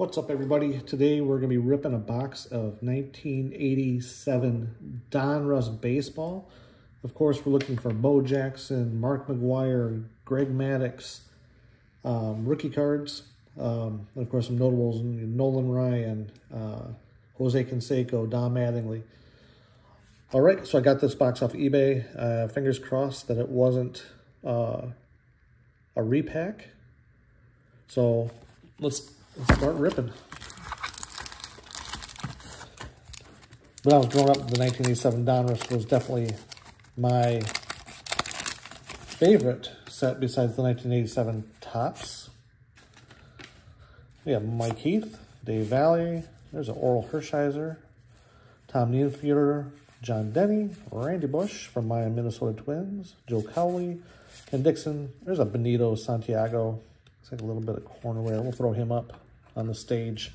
What's up everybody? Today we're going to be ripping a box of 1987 Donruss Baseball. Of course we're looking for Bo Jackson, Mark McGwire, Greg Maddux, um, rookie cards, um, and of course some notables, Nolan Ryan, uh, Jose Canseco, Don Mattingly. All right, so I got this box off eBay. Uh, fingers crossed that it wasn't uh, a repack. So let's Let's start ripping. When I was growing up, the 1987 Donruss was definitely my favorite set besides the 1987 Topps. We have Mike Heath, Dave Valle, there's an Orel Hershiser, Tom Niedenfuer, John Denny, Randy Bush from my Minnesota Twins, Joe Cowley, Ken Dixon. There's a Benito Santiago. Looks like a little bit of corner wear. We'll throw him up on the stage.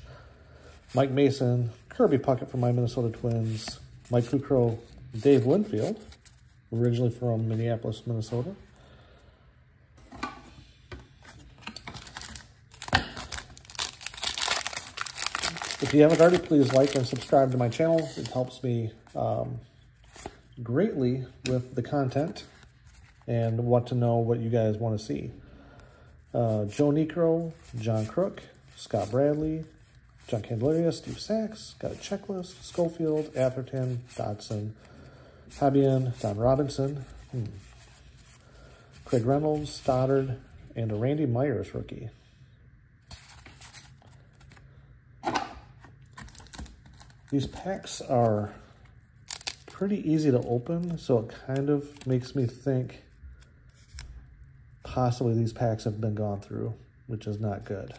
Mike Mason, Kirby Puckett from my Minnesota Twins, Mike Krukow, Dave Winfield, originally from Minneapolis, Minnesota. If you haven't already, please like and subscribe to my channel. It helps me um, greatly with the content and want to know what you guys want to see. Uh, Joe Niekro, John Kruk, Scott Bradley, John Candelaria, Steve Sax, got a checklist, Schofield, Atherton, Dodson, Fabian, Don Robinson, hmm. Craig Reynolds, Stoddard, and a Randy Myers rookie. These packs are pretty easy to open, so it kind of makes me think possibly these packs have been gone through, which is not good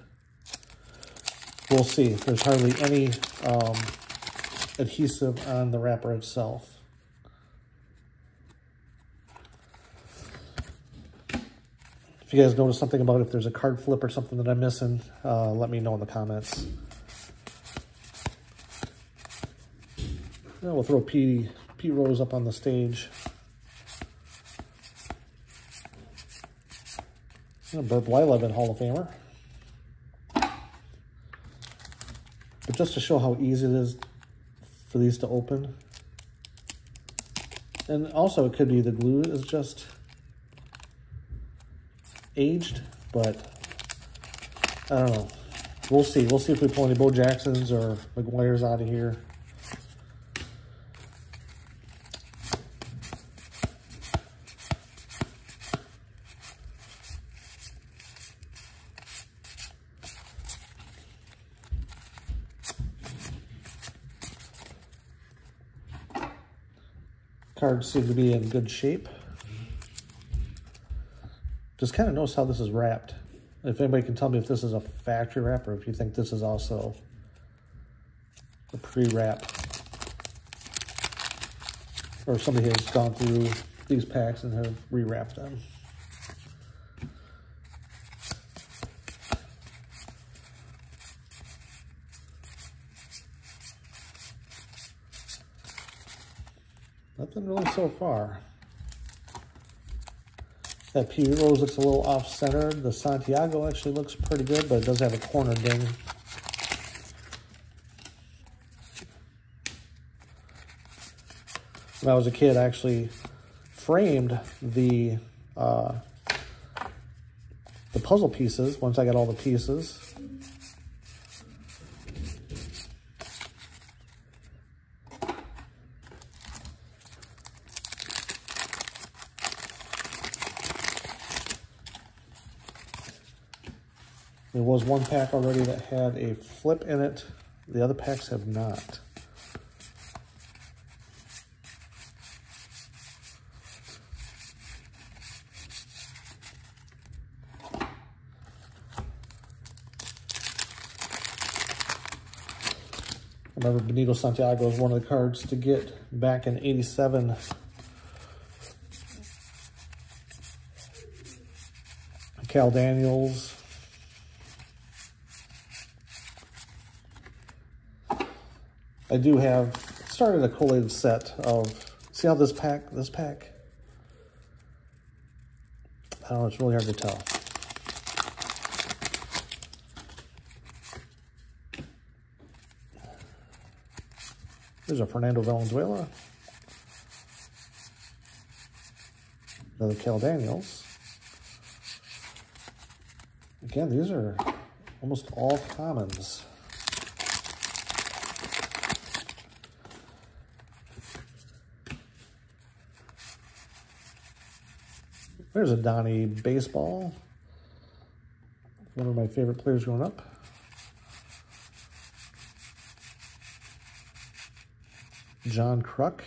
we'll see. There's hardly any um, adhesive on the wrapper itself. If you guys notice something about if there's a card flip or something that I'm missing, uh, let me know in the comments. Now we'll throw Pete, Pete Rose up on the stage. Bert Blyleven Hall of Famer. Just to show how easy it is for these to open. And also it could be the glue is just aged, but I don't know. We'll see. We'll see if we pull any Bo Jacksons or McGwire's out of here. Cards seem to be in good shape. Just kind of notice how this is wrapped. If anybody can tell me if this is a factory wrap or if you think this is also a pre-wrap. Or somebody has gone through these packs and have rewrapped them. Nothing really so far. That P Rose looks a little off-center. The Santiago actually looks pretty good, but it does have a corner ding. When I was a kid, I actually framed the uh, the puzzle pieces once I got all the pieces. Was one pack already that had a flip in it. The other packs have not. remember Benito Santiago is one of the cards to get back in 87. Kal Daniels, I do have started a collated set of, see how this pack, this pack? I don't know, it's really hard to tell. There's a Fernando Valenzuela. Another Kal Daniels. Again, these are almost all commons. There's a Donnie baseball. One of my favorite players growing up. John Kruk.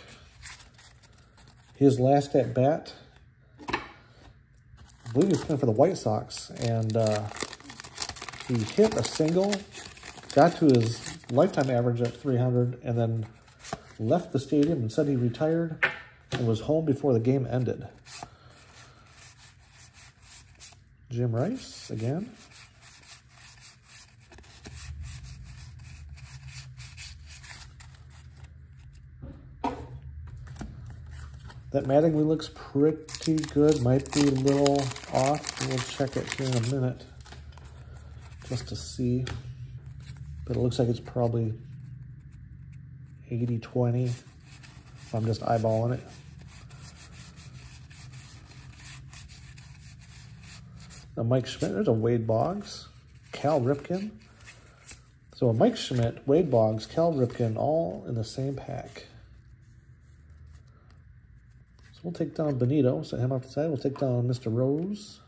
His last at bat, I believe he was playing for the White Sox, and uh, he hit a single, got to his lifetime average at 300, and then left the stadium and said he retired and was home before the game ended. Jim Rice again. That Mattingly looks pretty good. Might be a little off. We'll check it here in a minute just to see. But it looks like it's probably 80-20 I'm just eyeballing it. A Mike Schmidt, there's a Wade Boggs, Cal Ripken. So a Mike Schmidt, Wade Boggs, Cal Ripken, all in the same pack. So we'll take down Benito, set him off the side. We'll take down Mr. Rose.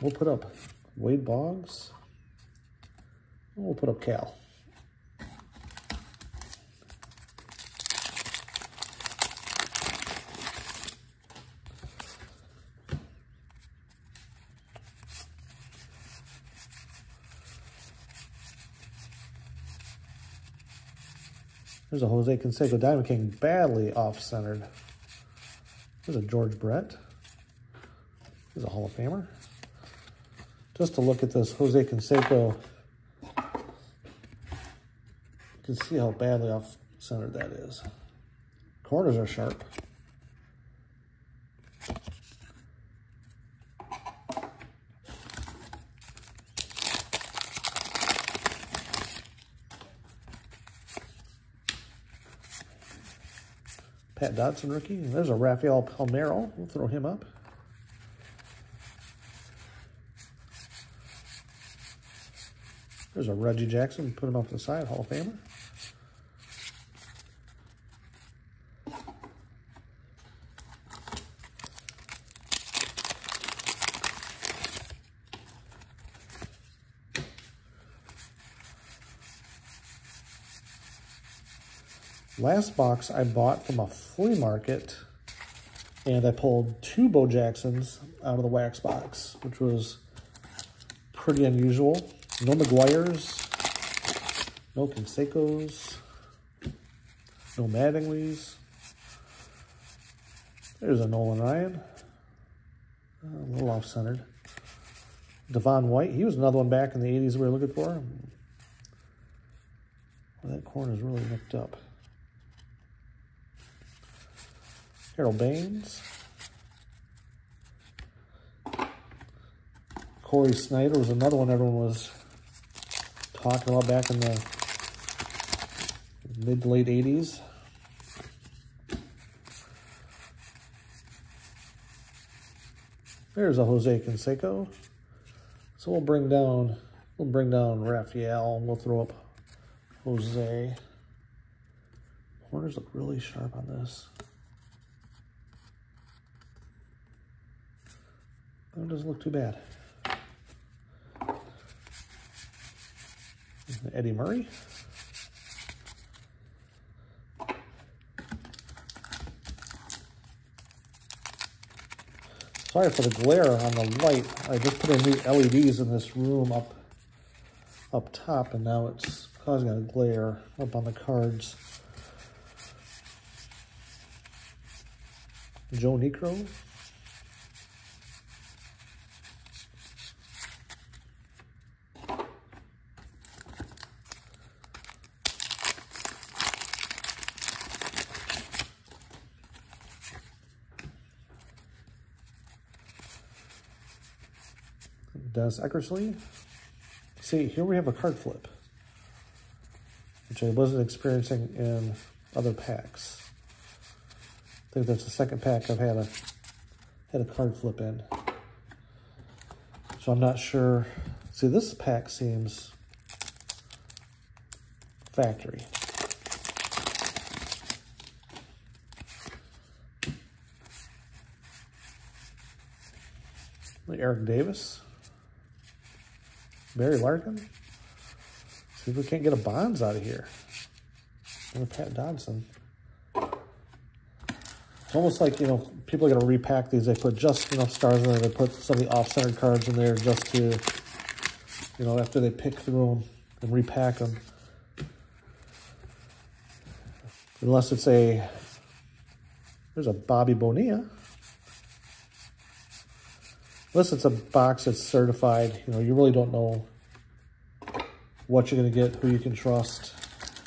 We'll put up Wade Boggs. We'll put up Cal. There's a Jose Canseco Diamond King badly off-centered. There's a George Brett. There's a Hall of Famer. Just to look at this Jose Canseco, you can see how badly off-centered that is. Corners are sharp. Pat Dodson rookie. There's a Rafael Palmeiro. We'll throw him up. There's a Reggie Jackson. Put him off the side. Hall of Famer. Last box I bought from a flea market and I pulled two Bo Jacksons out of the wax box, which was pretty unusual. No McGwire's, no Cansecos, no Mattingly's. There's a Nolan Ryan, a little off-centered. Devon White, he was another one back in the 80s we were looking for. Well, that corner is really nicked up. Harold Baines. Cory Snyder was another one everyone was talking about back in the mid to late 80s. There's a Jose Canseco. So we'll bring down we'll bring down Rafael and we'll throw up Jose. Corners look really sharp on this. That doesn't look too bad. Eddie Murray. Sorry for the glare on the light. I just put in new LEDs in this room up up top, and now it's causing a glare up on the cards. Joe Niekro. Dennis Eckersley. See, here we have a card flip. which I wasn't experiencing in other packs. I think that's the second pack I've had a had a card flip in. So I'm not sure. See, this pack seems factory. Eric Davis. Barry Larkin. See if we can't get a Bonds out of here. And a Pat Dodson. It's almost like, you know, people are going to repack these. They put just enough stars in there. They put some of the off-centered cards in there just to, you know, after they pick through them and repack them. Unless it's a, there's a Bobby Bonilla. Unless it's a box that's certified, you know, you really don't know what you're going to get, who you can trust,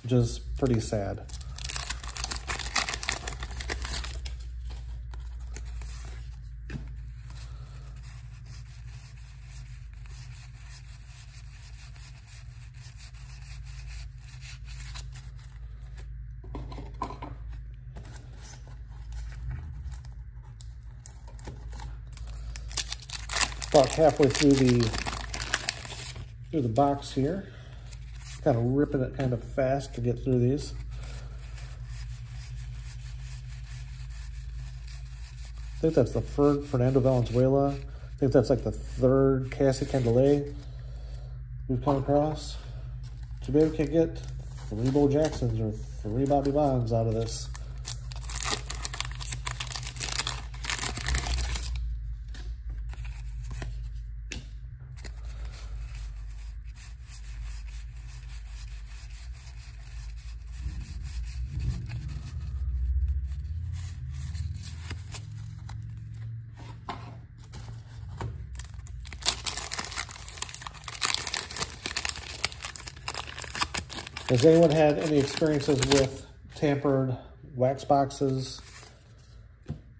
which is pretty sad. About halfway through the through the box here. Kind of ripping it kind of fast to get through these. I think that's the third Fernando Valenzuela. I think that's like the third Casey Candaele we've come across. So maybe we can get three Bo Jacksons or three Bobby Bonds out of this. Has anyone had any experiences with tampered wax boxes?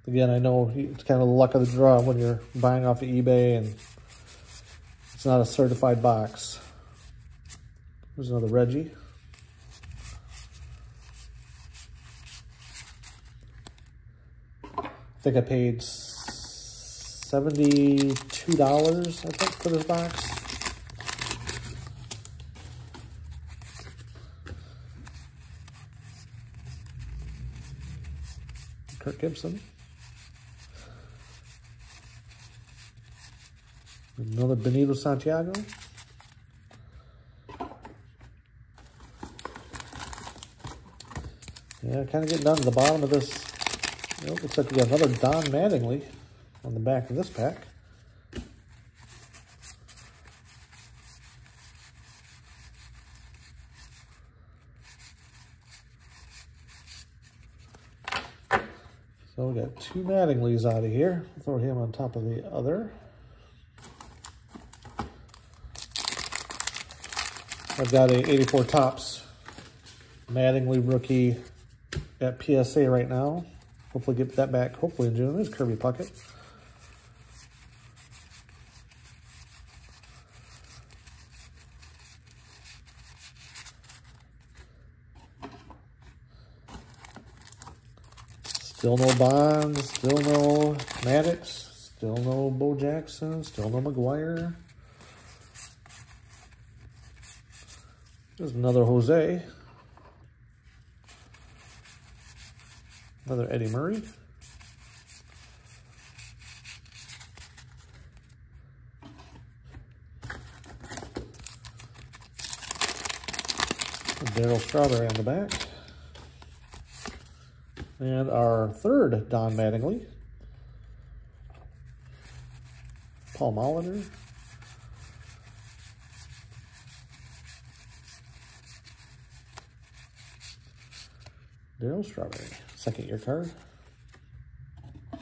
Again, I know it's kind of luck of the draw when you're buying off of eBay and it's not a certified box. There's another Reggie. I think I paid $72, I think, for this box. Kirk Gibson. Another Benito Santiago. Yeah, kind of getting down to the bottom of this. Looks like we got another Don Mattingly on the back of this pack. Got two Mattingly's out of here. Throw him on top of the other. I've got a 84 Topps Mattingly rookie at PSA right now. Hopefully get that back hopefully in June. There's Kirby Puckett. Still no Bonds, still no Maddux, still no Bo Jackson, still no McGwire. There's another Jose. Another Eddie Murray. Darryl Strawberry on the back. And our third Don Mattingly, Paul Molitor. Darryl Strawberry, second year card. I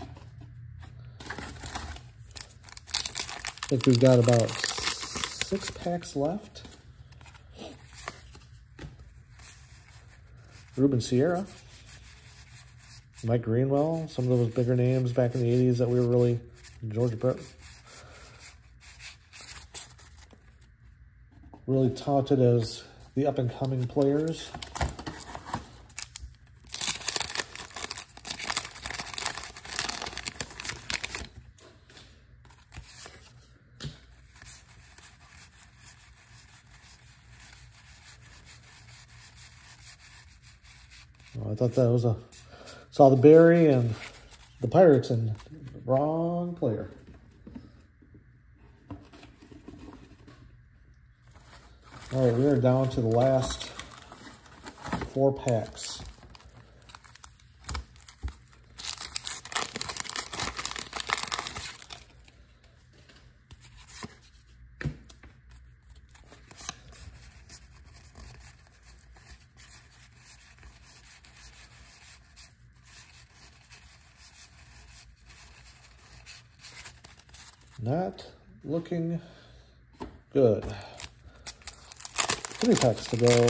think we've got about six packs left. Ruben Sierra. Mike Greenwell, some of those bigger names back in the 80s that we were really, Georgia Prep, really touted as the up-and-coming players. Oh, I thought that was a saw the Barry and the Pirates and wrong player. All right, we are down to the last four packs. Not looking good. Three packs to go.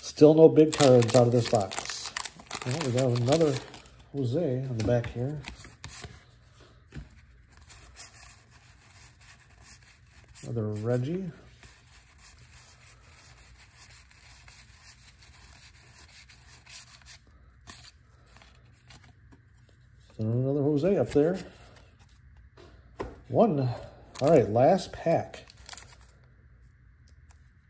Still no big cards out of this box. Well, we got another Jose on the back here. Another Reggie. Another Jose up there. One. All right, last pack.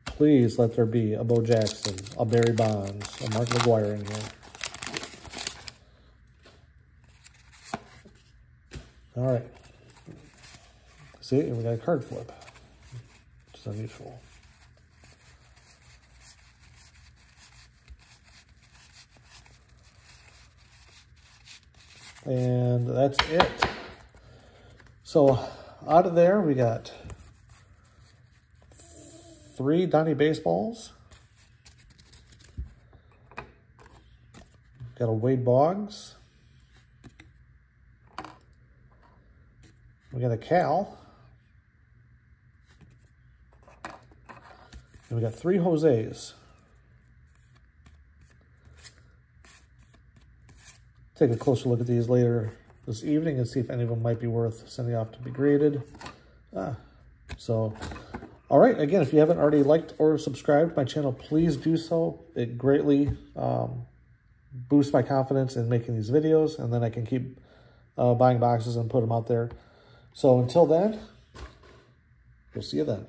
Please let there be a Bo Jackson, a Barry Bonds, a Mark McGwire in here. All right. See, we got a card flip is unusual. And that's it. So out of there, we got three Donnie baseballs. Got a Wade Boggs. We got a Cal. And we got three Jose's. Take a closer look at these later this evening and see if any of them might be worth sending off to be graded. Ah, so, all right. Again, if you haven't already liked or subscribed my channel, please do so. It greatly um, boosts my confidence in making these videos, and then I can keep uh, buying boxes and put them out there. So until then, we'll see you then.